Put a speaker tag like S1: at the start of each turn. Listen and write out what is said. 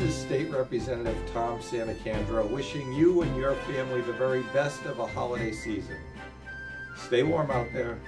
S1: This is State Representative Tom Sannicandro wishing you and your family the very best of a holiday season. Stay warm out there.